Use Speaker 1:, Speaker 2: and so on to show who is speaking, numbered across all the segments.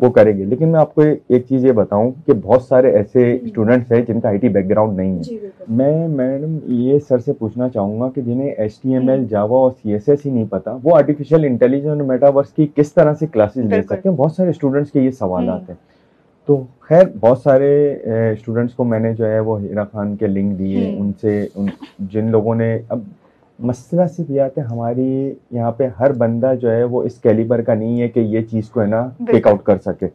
Speaker 1: वो करेंगे। लेकिन मैं आपको एक चीज़ ये बताऊँ कि बहुत सारे ऐसे स्टूडेंट्स हैं जिनका आईटी बैकग्राउंड नहीं है। मैं मैडम ये सर से पूछना चाहूँगा कि जिन्हें H T M L Java और सी एस एस ही नहीं पता वो आर्टिफिशियल इंटेलिजेंस और मेटावर्स की किस तरह से क्लासेस ले सकते हैं? बहुत सारे स्टूडेंट्स के ये सवाल आते हैं। तो खैर बहुत सारे स्टूडेंट्स को मैंने जो है वो हीरा खान के लिंक दिए उनसे उन जिन लोगों ने अब मसला सिर्फ़ यह है हमारी यहाँ पे हर बंदा जो है वो इस कैलिबर का नहीं है कि ये चीज़ को है ना टेक आउट कर सके।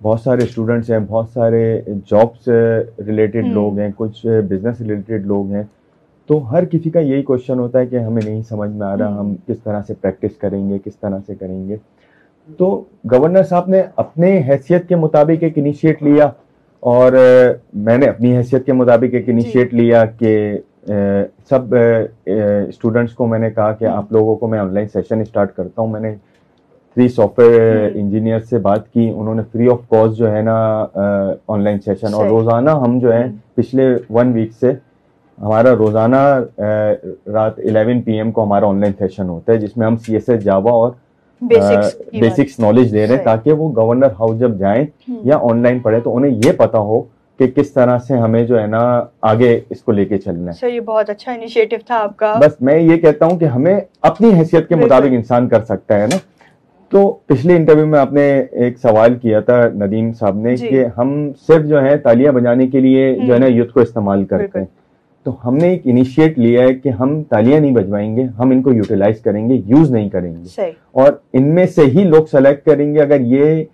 Speaker 1: बहुत सारे स्टूडेंट्स हैं बहुत सारे जॉब्स रिलेटेड हम्म। लोग हैं कुछ बिज़नेस रिलेटेड लोग हैं। तो हर किसी का यही क्वेश्चन होता है कि हमें नहीं समझ में आ रहा हम हम्म। किस तरह से प्रैक्टिस करेंगे किस तरह से करेंगे। तो गवर्नर साहब ने अपने हैसियत के मुताबिक एक इनिशिएट लिया और मैंने अपनी हैसियत के मुताबिक एक इनिशिएट लिया कि सब स्टूडेंट्स को मैंने कहा कि आप लोगों को मैं ऑनलाइन सेशन स्टार्ट करता हूँ। मैंने थ्री सॉफ्टवेयर इंजीनियर से बात की। उन्होंने फ्री ऑफ़ कॉस्ट जो है ना ऑनलाइन सेशन और रोज़ाना हम जो है हम्म। पिछले वन वीक से हमारा रोज़ाना रात 11 पीएम को हमारा ऑनलाइन सेशन होता है जिसमें हम सी एस एस जावा और बेसिक्स नॉलेज दे रहे हैं ताकि वो गवर्नर हाउस जब जाएँ हम्म। या ऑनलाइन पढ़े तो उन्हें ये पता हो कि किस तरह से हमें जो है ना आगे इसको लेके चलना है।
Speaker 2: सर ये बहुत अच्छा इनिशिएटिव था आपका।
Speaker 1: बस मैं ये कहता हूँ कि हमें अपनी हैसियत के मुताबिक इंसान कर सकता है ना। तो पिछले इंटरव्यू में आपने एक सवाल किया था नदीम साहब ने कि हम सिर्फ़ जो है तालियाँ बजाने के लिए जो है ना युद्ध हम्म। को इस्तेमाल करते हैं। तो हमने एक इनिशिएट लिया है कि हम तालियाँ नहीं बजवाएँगे हम इनको यूटिलाइज करेंगे यूज़ नहीं करेंगे। और इनमें से ही लोग सेलेक्ट करेंगे अगर ये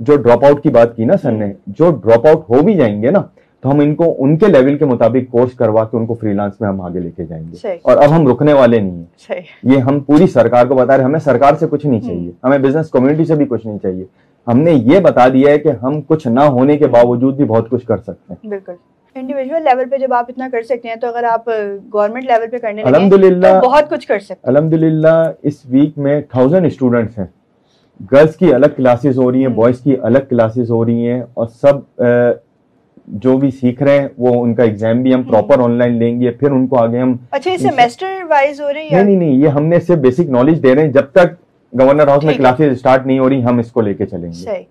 Speaker 1: जो ड्रॉप आउट की बात की ना सर ने जो ड्रॉप आउट हो भी जाएँगे ना तो हम इनको उनके लेवल के मुताबिक कोर्स करवा के उनको फ्रीलांस में हम आगे लेके जाएँगे। और अब हम रुकने वाले नहीं है। ये हम पूरी सरकार को बता रहे हमें सरकार से कुछ नहीं चाहिए हम्म। हमें बिज़नेस कम्युनिटी से भी कुछ नहीं चाहिए। हमने ये बता दिया है कि हम कुछ ना होने के बावजूद भी बहुत कुछ कर सकते हैं।
Speaker 2: बिल्कुल। इंडिविजुअल लेवल पे जब आप इतना कर सकते हैं तो अगर आप गवर्नमेंट लेवल पे करने लगे तो बहुत कुछ कर सकते
Speaker 1: हैं। अलहमदुल्ला इस वीक में थाउज़ेंड स्टूडेंट्स हैं। गर्ल्स की अलग क्लासेस हो रही हैं बॉयज़ हम्म। की अलग क्लासेस हो रही हैं और सब जो भी सीख रहे हैं वो उनका एग्ज़ाम भी हम प्रॉपर हम्म। ऑनलाइन लेंगे फिर उनको आगे हम
Speaker 2: अच्छा ये सेमेस्टर वाइज हो रही
Speaker 1: है नहीं नहीं ये हमने सिर्फ़ बेसिक नॉलेज दे रहे हैं जब तक गवर्नर हाउस में क्लासेस स्टार्ट नहीं हो रही हम इसको लेके चलेंगे